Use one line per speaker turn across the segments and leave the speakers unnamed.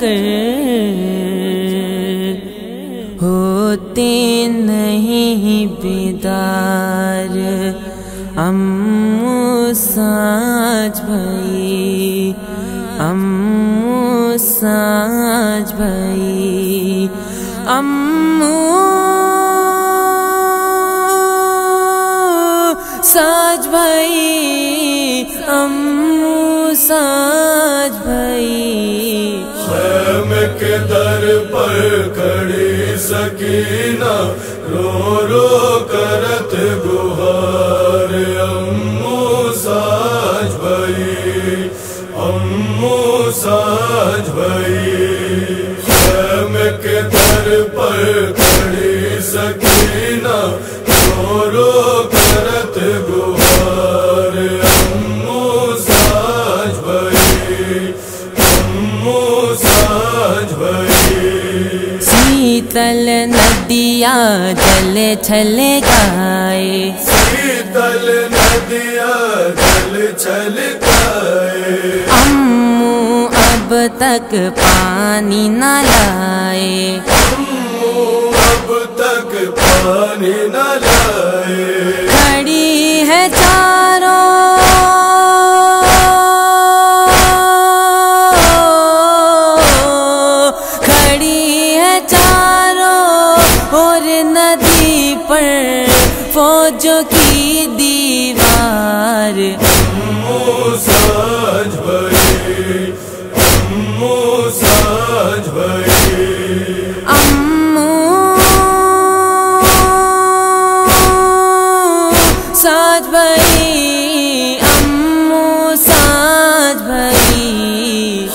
کر ہوتے نہیں بیدار۔ امو ساج بھائی، امو ساج بھائی، امو ساج بھائی، امو ساج بھائی۔
کھڑی سکینہ رو رو کرت گہار امو ساج بھائی امو ساج
سیتل ندیا جل چھل گائے
شیتل ندیا جل چل گئے
امو اب تک پانی نہ لائے
اب تک پانی نہ لائے ساج بھائی امو ساج بھائی۔
امو ساج بھائی امو ساج بھائی۔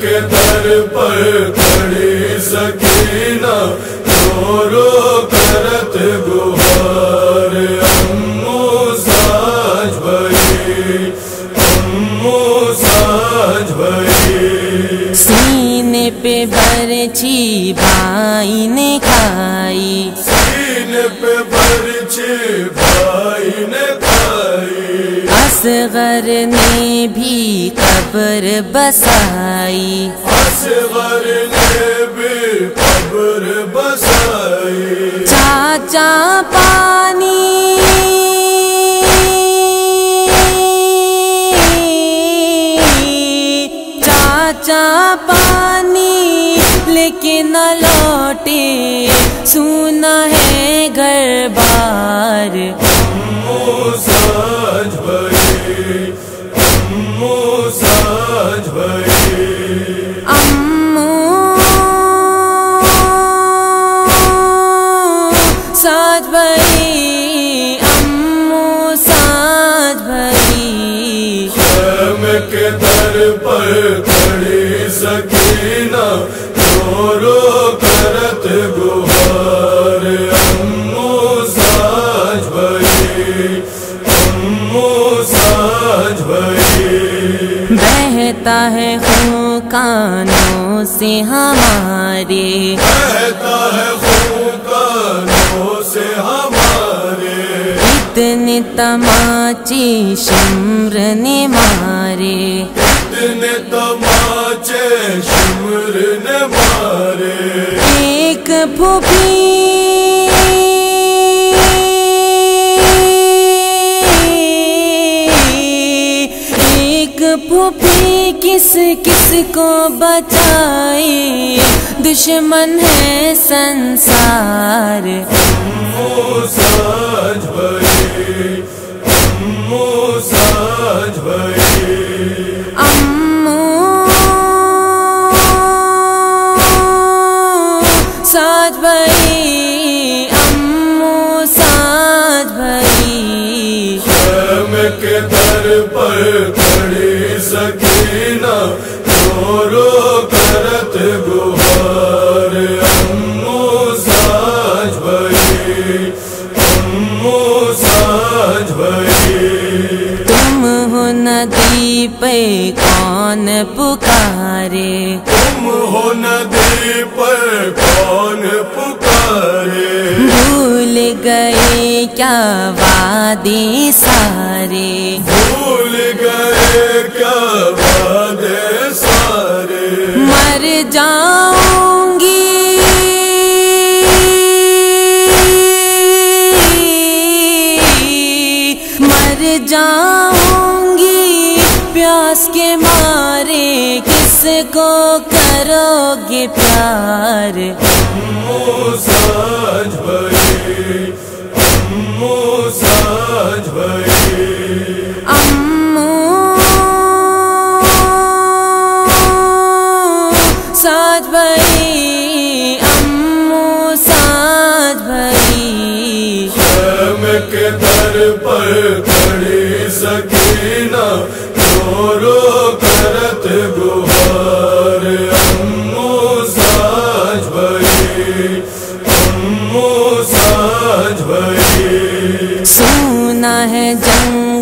کے در پر کھڑی سکینہ رو کرت گہار
پہ برچھی بھائی نے کھائی۔
سین پہ برچے بھائی نے کھائی۔
اصغر نے بھی قبر بسائی۔
اصغر نے بھی قبر بسائی۔
چاچا پانی۔ چاچا پانی۔ لیکن نہ لوٹے سونا ہے گھر بار
ساج بھائی امو ساج بھائی۔
امو ساج بھائی امو ساج بھائی۔
خیم کے در پر
ہمارے۔
کہتا ہے خون کانوں سے ہمارے۔
اتنے تماچے شمر نے مارے۔
اتنے تماچے شمر نے مارے۔
ایک پھوپھی کس کو بچائے دشمن ہے سنسار۔
ساج بھائی امو ساج بھائی۔
امو ساج بھائی۔ امو ساج
کے در پر کھڑی
ندی پہ کون پکارے؟
تم ہو ندی پر کون پکارے؟
بھول گئے کیا وعدے سارے؟
بھول گئے کیا وعدے سارے؟
مر جاؤں گی۔ مر جاؤں گی پیاس کے مارے کس کو کرو گے پیار؟
ساج بھائی ساج بھائی۔
امو ساج بھائی امو ساج بھائی۔
شم کے در پر کھڑی سکینہ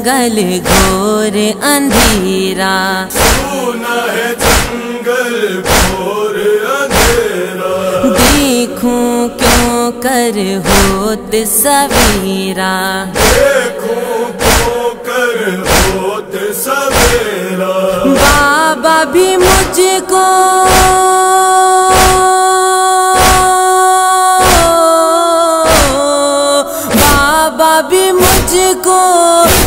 جنگل گھور اندھیرا
سونا ہے جنگل گھور اندھیرا
دیکھوں کیوں کر ہوت سویرا
دیکھوں کو کر ہوت سویرا
بابا بھی مجھ کو بابا بھی مجھ کو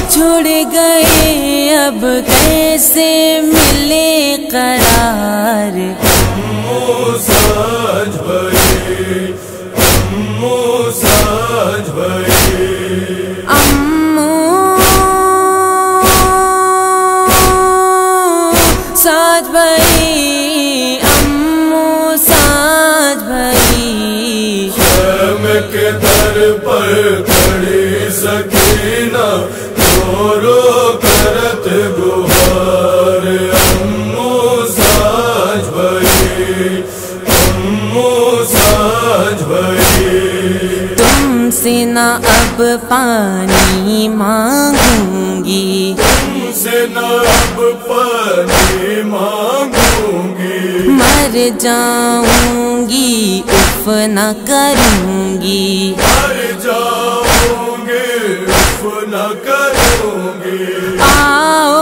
چھوڑ گئے اب کیسے ملے قرار؟
ساج بھائی ساج بھائی۔
امو ساج بھائی سے نہ اب پانی مانگوں گی
تم سے نہ اب پانی مانگوں گی
مر جاؤں گی اف نہ کروں گی
مر جاؤں گی اف نہ کروں گی
آؤ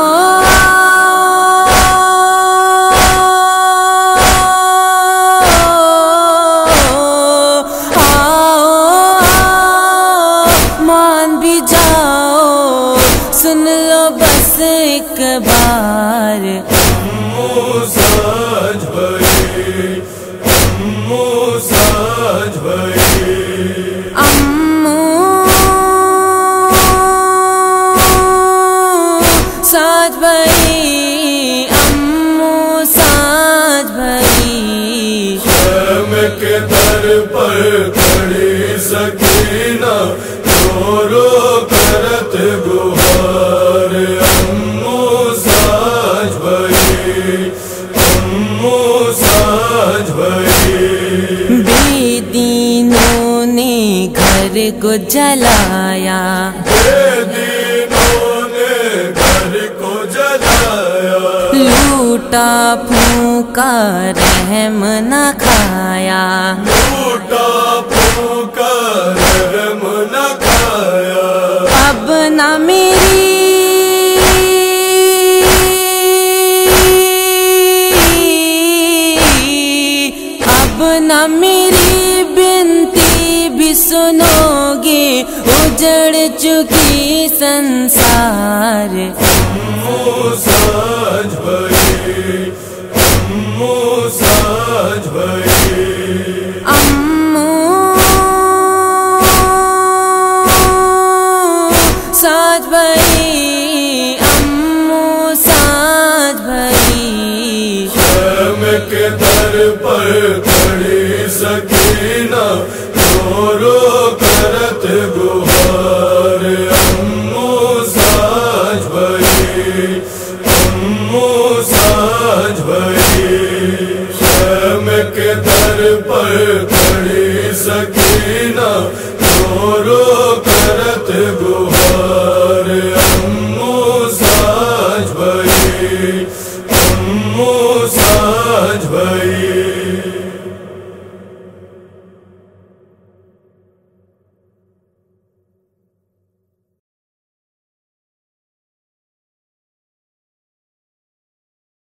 بس ایک بار
ساج بھائی امو ساج بھائی،
امو ساج بھائی۔ امو ساج بھائی
کے در پر کھڑی سکینہ
نے گھر کو جلایا۔ لوٹا پھونکا رحم نہ کھایا۔
لوٹا پھونکا رحم نہ کھایا
اب نہ میری۔ اب نہ میری۔ سنو گے اجڑ چکی سنسار
امو ساج بھائی امو ساج بھائی
امو ساج بھائی امو ساج بھائی
شم کے در پر رو کرت گو۔